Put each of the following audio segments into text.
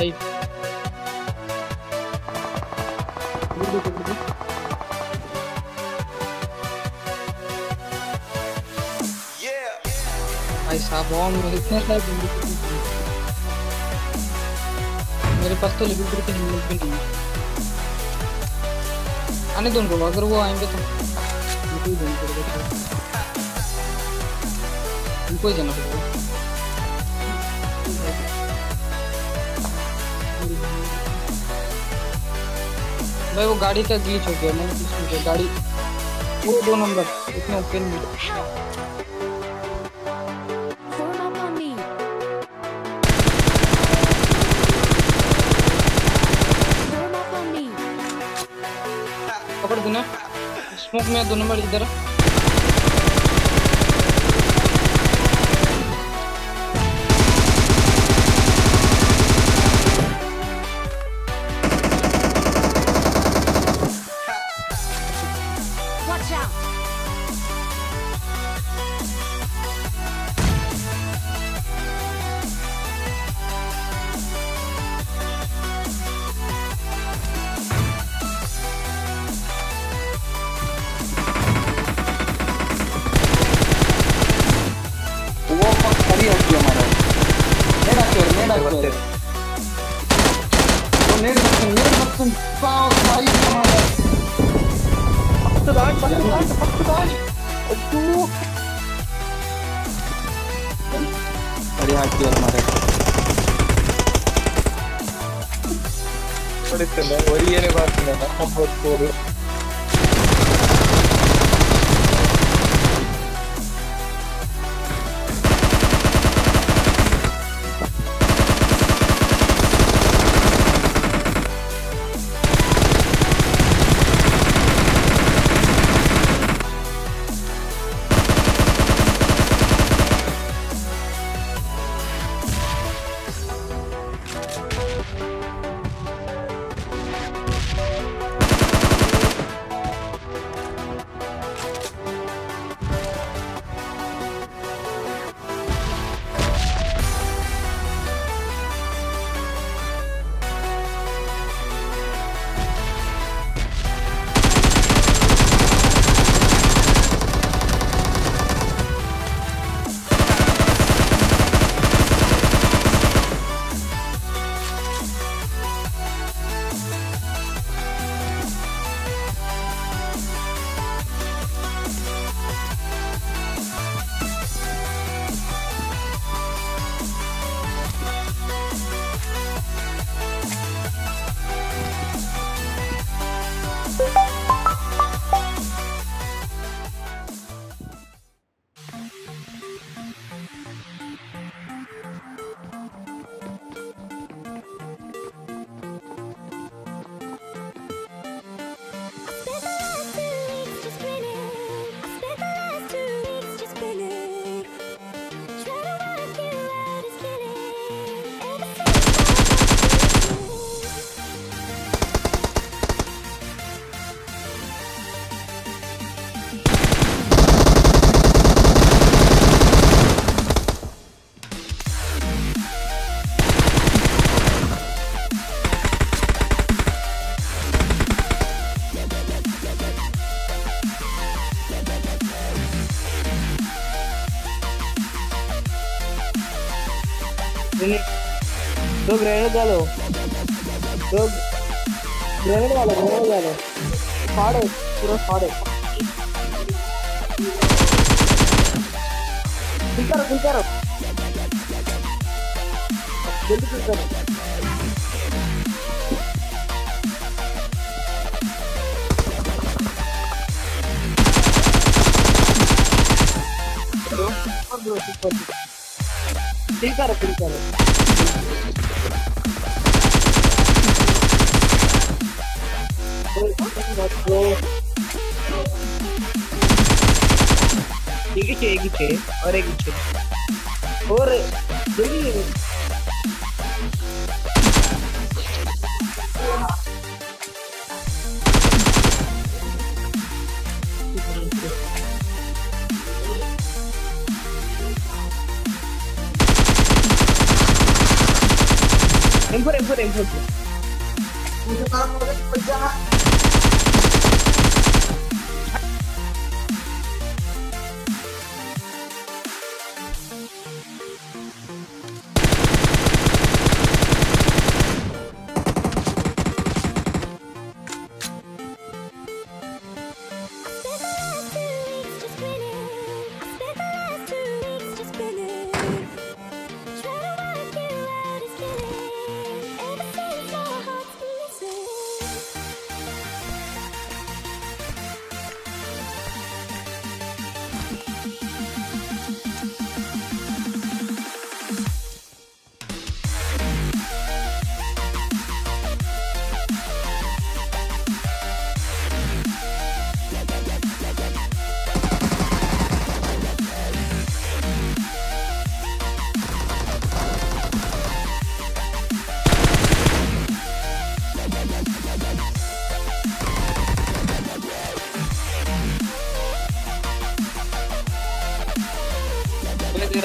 भाई। भाई साहब इतने सारे मेरे पास तो लेवल की भी नहीं है। आने दो उनको, अगर वो आएँगे तो। उनको ही जाना पड़ेगा। भाई, वो गाड़ी का ग्लिच हो गया, मैंने कुछ नहीं गाड़ी वो दो नंबर, इतने ओके नहीं पकड़ देना। स्मोक में दो नंबर इधर Watch नेड़ा कर नेड़ा कर वो नेड़ मत नेड़ मत तुम पाओ भाई हमारा तो रात बस रात बस रात तू अरे हाथ दो ग्रेनेड डालो। दो ग्रेनेड डालो ग्रेनेड डालो। फाड़ो, पूरा फाड़ो। किल करो किल करो। जल्दी किल करो। ब्रो सुपर किल करो किल करो ठीक है एक ही और एक ही और Input, input, input.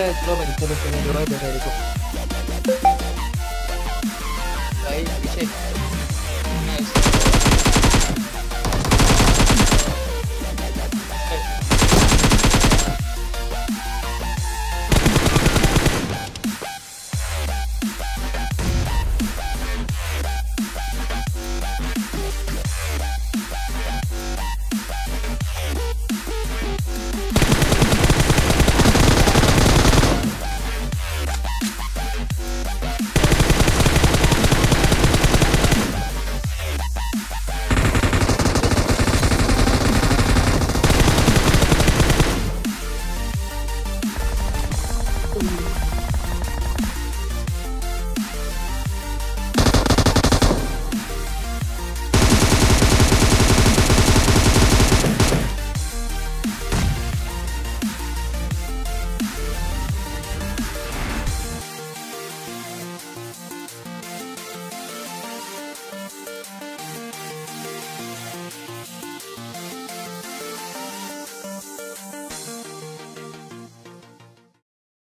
बच्चा दे दे रहा है चलो भाई चलो चलो